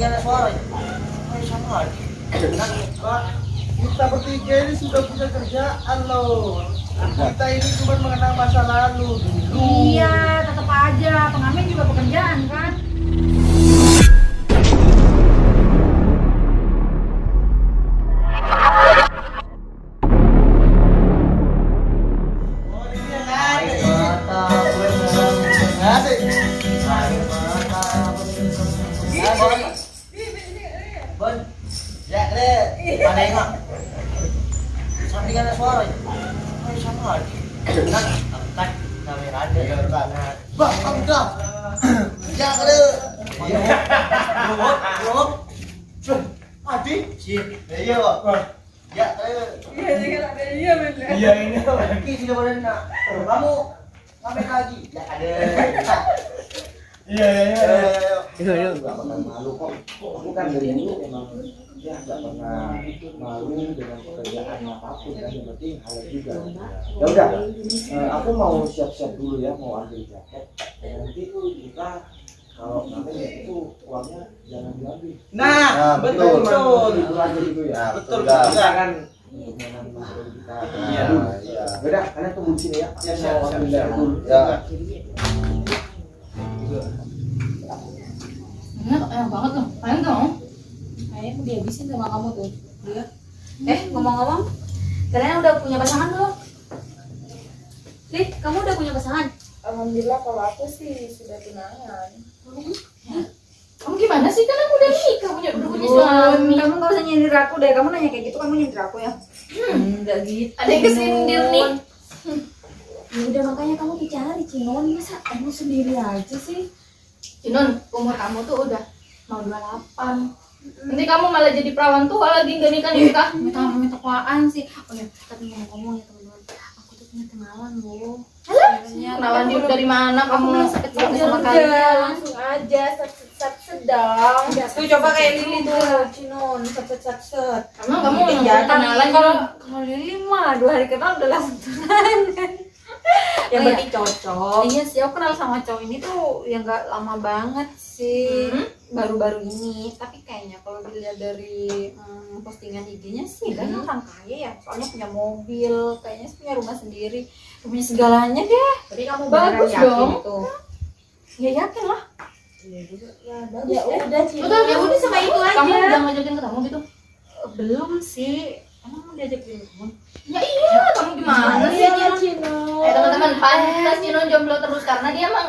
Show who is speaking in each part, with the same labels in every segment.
Speaker 1: Sama lagi.
Speaker 2: Pak, kita bertiga ini sudah punya kerjaan loh. Kita ini cuma mengenang masa lalu dulu.
Speaker 3: Iya, tetap aja. Pengamen juga pekerjaan kan?
Speaker 1: Kan, angkat kamera ada.
Speaker 2: Pak, enggak.
Speaker 1: ya ada. Lubuk, lubuk.
Speaker 2: Adi.
Speaker 1: Sip. Iya, Pak. Ya, ada.
Speaker 2: Iya ini.
Speaker 1: Ki sudah pada nak. Kamu ngapain lagi? Ya ada.
Speaker 2: Iya iya
Speaker 1: Iya, iya. Malu kok. Kan dari dulu emang ya gak pernah malu dengan pekerjaan apa pun kan yang penting halal juga. Ya udah, eh, aku mau siap-siap dulu ya mau ambil jaket. Dan nanti kita kalau ngapain itu uangnya jangan diambil.
Speaker 2: Nah, betul betul.
Speaker 1: Itu aja gitu ya.
Speaker 2: Betul,
Speaker 1: kan kita.
Speaker 2: Iya, iya.
Speaker 1: Beda, kalian tunggu di sini ya.
Speaker 2: Siap,
Speaker 1: Aku
Speaker 2: siap,
Speaker 1: mau
Speaker 2: siap,
Speaker 1: ambil
Speaker 2: siap.
Speaker 1: dulu.
Speaker 2: Ya.
Speaker 3: Enak, enak banget loh. Kalian dong. Kayaknya aku dihabisin sama kamu tuh. Iya. Eh, ngomong-ngomong, kalian udah punya pasangan belum? Lid, kamu udah punya pasangan?
Speaker 4: Alhamdulillah kalau aku sih sudah tunangan.
Speaker 3: Kamu gimana sih? Kan aku udah nikah, punya udah punya suami.
Speaker 4: kamu gak usah nyindir aku deh. Kamu nanya kayak gitu, kamu nyindir aku ya.
Speaker 3: Enggak gitu. Ada yang kesindir nih.
Speaker 4: Ya udah makanya kamu dicari Cinon masa kamu sendiri aja sih.
Speaker 3: Cinon, umur kamu tuh udah mau 28. Nanti kamu malah jadi perawan tua lagi nggak nikah nikah.
Speaker 4: Minta minta apaan sih? Oh ya, tapi ngomong-ngomong ya teman-teman. Aku tuh punya kenalan loh.
Speaker 3: Kenalan di dari mana kamu?
Speaker 4: belum sempet
Speaker 3: Sama
Speaker 4: sama
Speaker 3: kalian.
Speaker 5: langsung aja set set sedang
Speaker 4: Tuh coba kayak Lili tuh, Cinon, set set set
Speaker 3: kamu
Speaker 4: jantan.
Speaker 3: kenalan
Speaker 4: kalau kalau Lili mah dua hari kenal udah langsung tunangan. Yang
Speaker 3: Oh,
Speaker 4: penting cocok.
Speaker 5: Iya sih, aku kenal sama cowok ini tuh yang gak lama banget sih,
Speaker 3: Hmm?
Speaker 5: baru-baru ini. Tapi kayaknya kalau dilihat dari hmm, postingan IG-nya sih, kayaknya orang kaya ya. Soalnya punya mobil, kayaknya sih punya rumah sendiri, punya segalanya deh.
Speaker 4: Tapi kamu
Speaker 3: Bagus dong.
Speaker 4: itu.
Speaker 5: Ya yakin lah.
Speaker 4: Ya udah Cinon.
Speaker 3: Betul,
Speaker 5: Ya udah sama itu aja.
Speaker 3: Kamu udah ngajakin ketemu gitu?
Speaker 5: Belum sih. Emang mau diajak ketemu?
Speaker 3: Ya iya, kamu gimana sih?
Speaker 4: Iya?
Speaker 3: Cinon. Eh teman-teman, pantas Cinon jomblo terus karena dia emang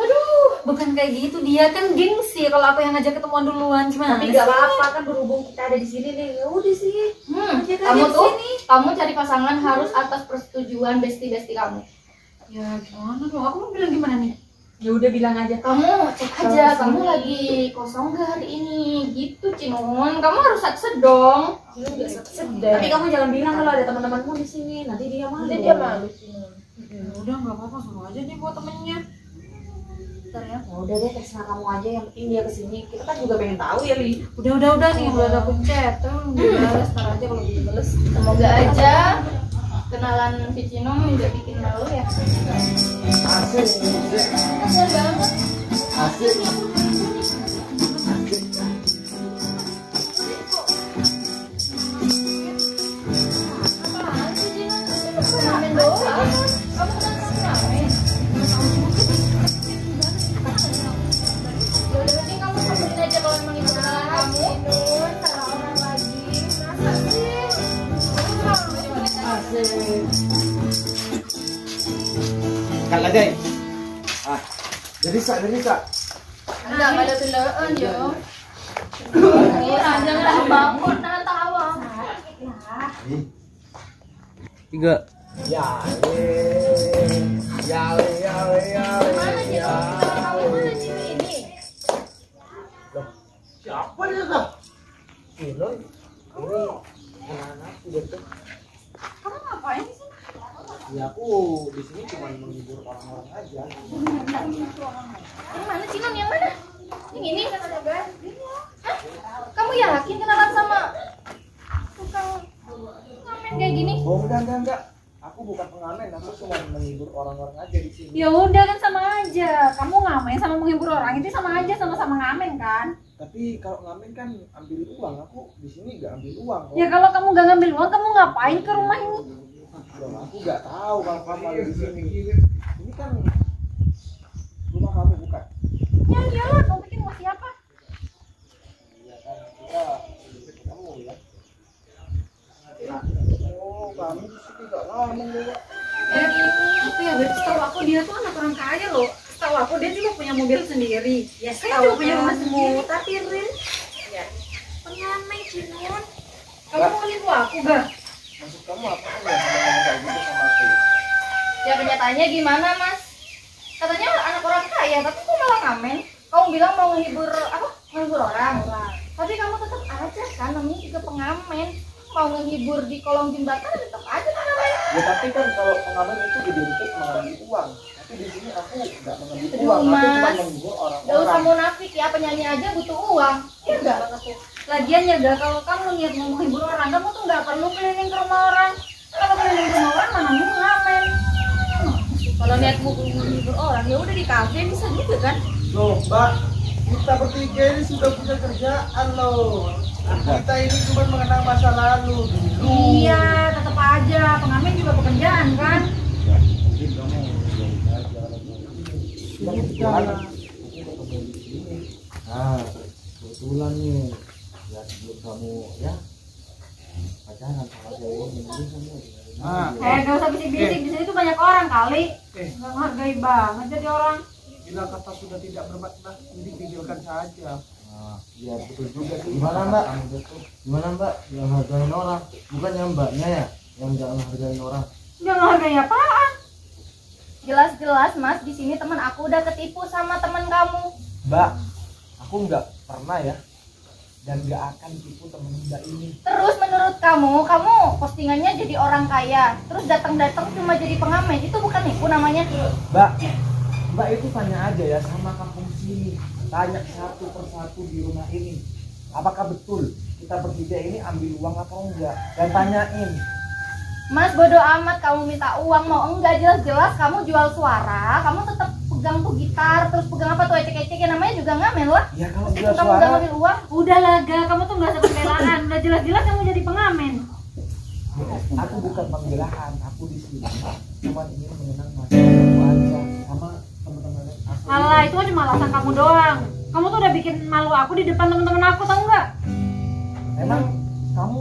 Speaker 5: Aduh, bukan kayak gitu. Dia kan gengsi kalau aku yang ngajak ketemuan duluan. Gimana
Speaker 4: Tapi gak apa-apa kan berhubung kita ada di sini nih. Ya udah sih.
Speaker 3: Hmm, kamu tuh,
Speaker 4: sini.
Speaker 3: kamu cari pasangan harus atas persetujuan besti-besti kamu.
Speaker 5: Ya gimana dong? Aku mau bilang gimana nih?
Speaker 4: Ya udah bilang aja.
Speaker 3: Kamu cek aja, kamu lagi kosong gak hari ini? Gitu, Cinon. Kamu harus sukses dong.
Speaker 4: Sedih. Tapi kamu jangan bilang kalau ada teman-temanmu di sini. Nanti dia malu.
Speaker 5: Nanti dia malu, Ya udah nggak apa-apa suruh aja nih buat temennya. Ya.
Speaker 4: Ya udah deh terserah kamu aja yang penting dia ke sini. Kita kan juga pengen tahu ya Li.
Speaker 5: Udah udah udah nih udah ada chat tuh balas ntar aja kalau belum balas.
Speaker 3: Semoga aja kenalan Vicino nggak bikin malu ya.
Speaker 1: Asik,
Speaker 3: Kasian banget.
Speaker 1: asik.
Speaker 3: Apaan sih,
Speaker 1: Kak aja. Ah, jadi sak, jadi sak.
Speaker 3: Enggak, enggak ada pilaan, yo. Iya, jangan bangun, nah tawa.
Speaker 6: tiga
Speaker 1: Ya, ya, ya, ya, ya.
Speaker 3: Ini?
Speaker 1: Siapa dia kak? Kiloy. Ini anak-anak udah tuh.
Speaker 5: Kamu ngapain?
Speaker 1: Ya aku di sini cuma menghibur orang-orang aja.
Speaker 3: Yang mana sih, Non? Yang mana? Yang ini? Hah? Kamu yakin kenalan sama tukang ngamen kayak gini?
Speaker 1: Oh enggak enggak enggak. Aku bukan pengamen aku cuma menghibur orang-orang aja di sini
Speaker 5: Ya udah kan sama aja. Kamu ngamen sama menghibur orang itu sama aja sama-sama ngamen kan?
Speaker 1: tapi kalau ngamen kan ambil uang aku di sini nggak ambil uang kok
Speaker 5: Ya kalau kamu gak ngambil uang, kamu ngapain ke rumah ini?
Speaker 1: Loh, aku nggak tahu kalau kamu ada di sini ini kan rumah kamu bukan
Speaker 5: Ya iyalah, kamu pikir mau siapa?
Speaker 1: Iya kan kita kamu ya oh kamu di sini nggak ngomong Kak.
Speaker 5: Eh, tapi ya berarti setahu aku dia tuh anak orang kaya loh. Setahu aku dia juga punya mobil sendiri. Ya, saya juga punya rumah sendiri. Tapi Rin, ya, pengamen Cinun. Kamu mau nipu aku gak?
Speaker 1: Maksud kamu apa ya sama ngomong kayak gitu sama aku
Speaker 3: Ya kenyataannya gimana mas? Katanya anak orang kaya, tapi kok malah ngamen? Kamu bilang mau menghibur apa? Menghibur orang. Tapi kamu tetap aja kan, namanya juga pengamen. Mau menghibur di kolong jembatan tetap aja.
Speaker 1: Ya tapi kan kalau pengamen itu dibentuk mengambil uang tapi di sini aku nggak mengambil
Speaker 3: Aduh,
Speaker 1: uang aku cuma
Speaker 3: Mas.
Speaker 1: menghibur
Speaker 3: Gak usah
Speaker 1: orang-orang
Speaker 3: munafik ya, penyanyi aja butuh uang. Iya enggak? Lagian ya gak, kalau kamu niat mau menghibur orang, kamu tuh nggak perlu keliling ke rumah orang. Kalau keliling ke rumah orang, mana mau ngamen. Kalau niat mau menghibur orang, ya udah di kafe bisa juga kan?
Speaker 2: Loh, Mbak, kita bertiga ini sudah punya kerjaan loh. Kita ini cuma mengenang masa lalu dulu.
Speaker 5: Iya, tetap aja. Pengamen juga pekerjaan kan?
Speaker 1: mau Kita kebetulan nah kebetulan nih ya sebelum kamu ya pacaran sama cewek ini mungkin kamu
Speaker 2: Ah.
Speaker 5: Eh, gak usah bisik-bisik. Di sini tuh banyak orang kali.
Speaker 2: Eh.
Speaker 5: Gak menghargai banget jadi orang.
Speaker 2: Bila kata sudah tidak bermakna, jadi tinggalkan saja.
Speaker 1: Nah, ya betul juga sih. Gimana mbak? Gimana mbak? Yang hargain orang, bukan yang mbaknya ya, yang nggak menghargain orang.
Speaker 5: Gak menghargai apaan?
Speaker 3: Jelas-jelas mas, di sini teman aku udah ketipu sama teman kamu.
Speaker 1: Mbak, aku nggak pernah ya, dan nggak akan tipu temen mbak ini.
Speaker 3: Terus menurut kamu, kamu postingannya jadi orang kaya, terus datang-datang cuma jadi pengamen, itu bukan nipu namanya?
Speaker 1: Mbak, mbak itu tanya aja ya sama kampung sini, tanya satu persatu di rumah ini, apakah betul kita bertiga ini ambil uang atau enggak? Dan tanyain,
Speaker 3: Mas bodo amat kamu minta uang mau enggak jelas-jelas kamu jual suara, kamu tetap pegang tuh gitar, terus pegang apa tuh ecek-ecek yang namanya juga ngamen lah.
Speaker 1: ya kalau
Speaker 3: Meskipun
Speaker 1: jual
Speaker 3: kamu udah
Speaker 1: suara,
Speaker 3: ngambil uang,
Speaker 5: Udah laga, kamu tuh gak usah pembelaan. Udah jelas-jelas kamu jadi pengamen.
Speaker 1: aku bukan pembelaan, aku di sini cuma ingin mengenang masa lalu aja sama.
Speaker 5: Alah, itu kan cuma alasan kamu doang. Kamu tuh udah bikin malu aku di depan temen-temen aku, tau nggak?
Speaker 1: Emang kamu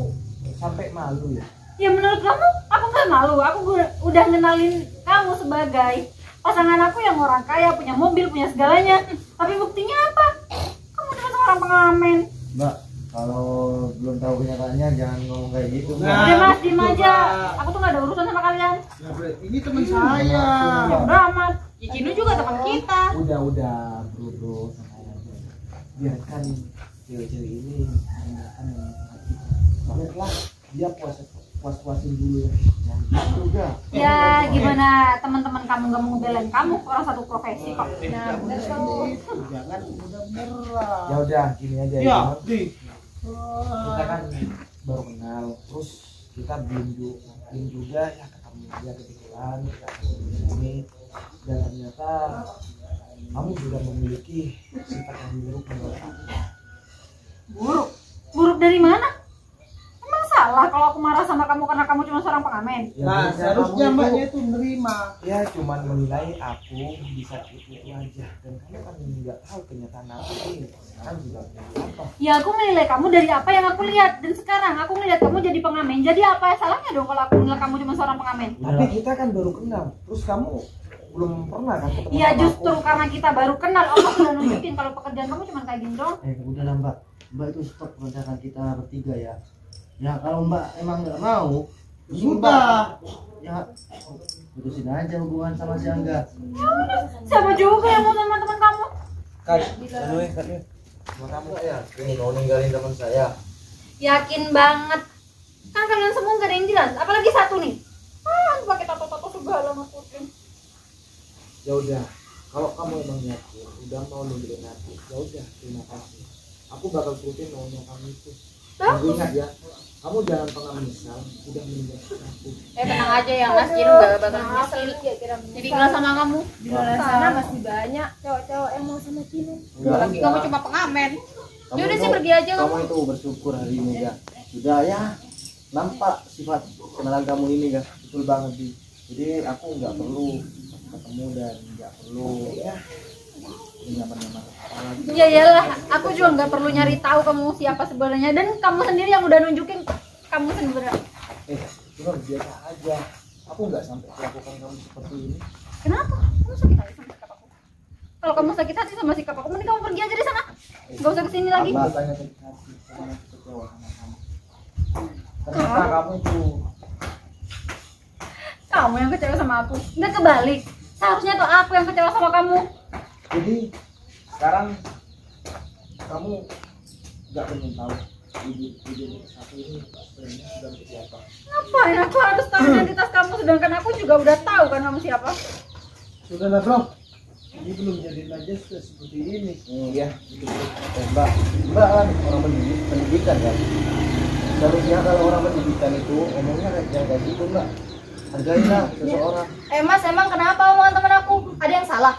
Speaker 1: sampai malu ya?
Speaker 5: Ya menurut kamu, aku nggak malu. Aku udah ngenalin kamu sebagai pasangan aku yang orang kaya, punya mobil, punya segalanya. Tapi buktinya apa? Kamu cuma seorang pengamen.
Speaker 1: Mbak, kalau belum tahu kenyataannya jangan ngomong kayak gitu.
Speaker 2: Nah,
Speaker 5: Udah mas, diem aja. Aku tuh gak ada urusan sama kalian.
Speaker 2: Ya, Bre, ini teman saya.
Speaker 5: Ya udah amat. Ya Cinu juga teman kita.
Speaker 1: Udah udah bro bro. Biarkan cewek-cewek ini menggunakan yang. Biarlah dia puas puas puasin dulu ya. Gitu juga.
Speaker 5: Ya gimana teman-teman kamu gak mau ngebelain kamu? Orang satu profesi kok.
Speaker 2: Nah, bener tuh. Jangan udah menyerah.
Speaker 1: Ya udah gini aja
Speaker 2: Ya,
Speaker 1: ya. Kita kan baru kenal, terus kita belum juga, belum juga ya ketemu dia kebetulan sini dan ternyata kamu sudah memiliki sifat yang buruk menurut aku.
Speaker 5: Buruk. Buruk dari mana? Salah kalau aku marah sama kamu karena kamu cuma seorang pengamen?
Speaker 1: Ya,
Speaker 2: Nah, seharusnya mbaknya
Speaker 1: itu
Speaker 2: itu nerima.
Speaker 1: ya cuman menilai aku bisa itu itu aja dan kamu kan nggak tahu kenyataan aku ini sekarang juga apa
Speaker 5: Ya aku menilai kamu dari apa yang aku lihat dan sekarang aku melihat kamu jadi pengamen. Jadi apa salahnya dong kalau aku menilai kamu cuma seorang pengamen?
Speaker 1: tapi kita kan baru kenal terus kamu belum pernah kan ketemu
Speaker 5: Iya justru
Speaker 1: aku
Speaker 5: karena kita baru kenal Allah sudah nunjukin kalau pekerjaan kamu cuma kayak gini doang.
Speaker 6: Eh udah lah mbak, mbak itu stop rencana kita bertiga ya. Ya kalau mbak emang nggak mau,
Speaker 2: Sudah.
Speaker 6: ya putusin aja hubungan sama si Angga.
Speaker 5: Siapa juga yang mau sama teman kamu?
Speaker 1: kan aduh kan sama kamu ya ini mau ninggalin teman saya
Speaker 5: Yakin banget. Kan kalian semua gak ada yang jelas, apalagi satu nih. Ah, pakai tato-tato segala ngikutin.
Speaker 1: ya udah kalau kamu emang yakin udah mau ninggalin aku ya udah terima kasih aku bakal turutin maunya kamu itu
Speaker 5: Bagus.
Speaker 1: ingat ya kamu jangan pernah menyesal sudah meninggalkan aku
Speaker 5: Eh tenang aja ya Mas, Jinu gak bakal nyesel. Jadi kelas sama kamu.
Speaker 3: Di luar sana masih banyak cowok-cowok yang mau sama Cino.
Speaker 5: Apalagi kamu cuma pengamen.
Speaker 6: Kamu
Speaker 5: Ya udah
Speaker 6: itu-
Speaker 5: sih pergi aja
Speaker 6: kamu
Speaker 5: kamu
Speaker 6: itu bersyukur hari ini ya sudah ya. Nampak sifat kenalan kamu ini ya
Speaker 1: betul banget di jadi aku nggak perlu ketemu dan nggak perlu ya nyaman-nyaman apa lagi
Speaker 5: Ya iyalah, aku juga nggak perlu nyari tahu kamu siapa sebenarnya. Dan kamu sendiri yang udah nunjukin kamu sebenarnya
Speaker 1: eh cuma biasa aja. Aku nggak sampai melakukan kamu seperti ini.
Speaker 5: Kenapa? Kamu sakit hati sama sikap aku? Kalau kamu sakit hati sama sikap aku, mending kamu pergi aja dari sana. Gak usah ke sini lagi.
Speaker 1: Aku tanya sakit hati sama kecewa sama kamu. Ternyata kamu itu
Speaker 5: Kamu yang kecewa sama aku. Nggak kebalik. Seharusnya tuh aku yang kecewa sama kamu
Speaker 1: jadi sekarang kamu nggak pengen tahu ibu ibu satu ini sebenarnya sudah seperti apa
Speaker 5: Ngapain aku harus tahu identitas kamu Sedangkan aku juga udah tahu kan kamu siapa
Speaker 2: Sudahlah bro, ini belum jadi aja sudah seperti ini.
Speaker 6: hmm, ya gitu. Mbak mbak kan orang pendidik pendidikan kan seharusnya kalau orang pendidikan itu ngomongnya kayak jangan kayak gitu mbak hargailah seseorang
Speaker 3: Eh mas, emang kenapa omongan temen aku? Ada yang salah?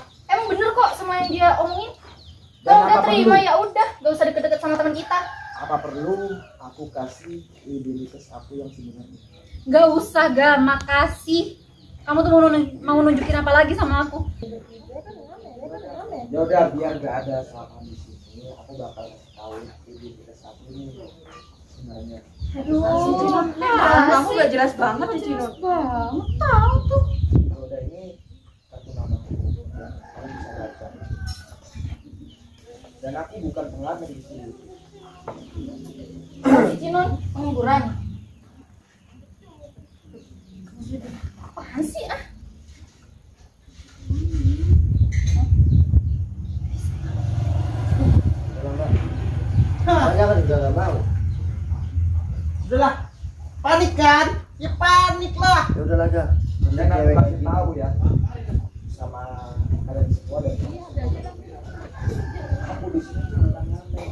Speaker 3: Bener kok semua yang dia omongin?
Speaker 1: Dan
Speaker 3: Kalau udah terima? Ya udah, gak usah deket-deket sama teman kita.
Speaker 1: apa perlu aku kasih identitas aku yang sebenarnya?
Speaker 5: Gak usah gak, makasih. Kamu tuh mau, nun- mau nunjukin apa lagi sama aku?
Speaker 1: Ya udah biar gak ada selama di sini aku bakal tahu identitas aku ini sebenarnya.
Speaker 5: Aduh,
Speaker 3: kamu
Speaker 5: gak jelas banget ya Cino banget, tahu tuh
Speaker 1: kalau udah ini kartu nama aku ya kamu bisa baca dan aku bukan pengamen di sini
Speaker 3: Si Cinun, penghiburan. Apaan sih ah?
Speaker 6: kan juga nggak mau
Speaker 2: Sudahlah, panik kan? Ya panik lah.
Speaker 6: ya udah lah Ga.
Speaker 1: dan aku
Speaker 6: Cewek kayak
Speaker 1: kasih
Speaker 6: gini.
Speaker 1: tahu ya sama kalian semua dan aku di sini bukan pengamen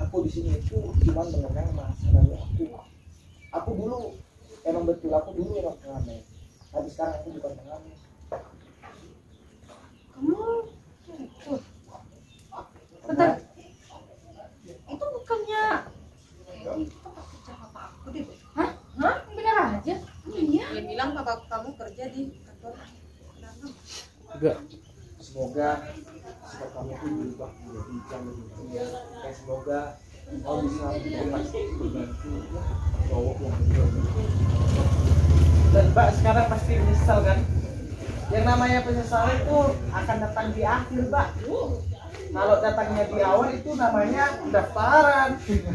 Speaker 1: aku di sini itu cuma mengenang masa lalu aku aku dulu emang betul aku dulu emang pengamen tapi sekarang aku bukan pengamen
Speaker 5: Bentar. Itu bukannya
Speaker 3: Hah? Hah? Bener aja? Iya.
Speaker 5: Dia bilang kakak kamu kerja di kantor
Speaker 1: semoga sikap kamu itu berubah menjadi yang lebih baik dan semoga kau bisa menjadi membantu cowok yang berjodoh
Speaker 2: Dan Mbak sekarang pasti menyesal kan? Yang namanya penyesalan itu akan datang di akhir, Mbak. Kalau datangnya di awal itu namanya pendaftaran.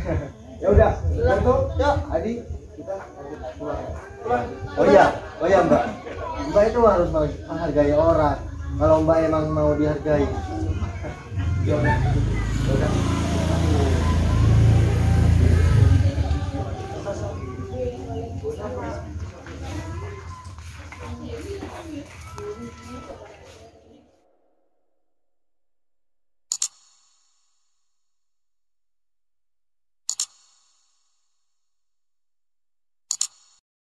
Speaker 1: ya udah itu yuk. Adi kita lanjut pulang
Speaker 6: oh iya oh iya mbak. Mbak itu harus menghargai orang. Kalau mbak emang mau dihargai.
Speaker 1: Ya udah ya udah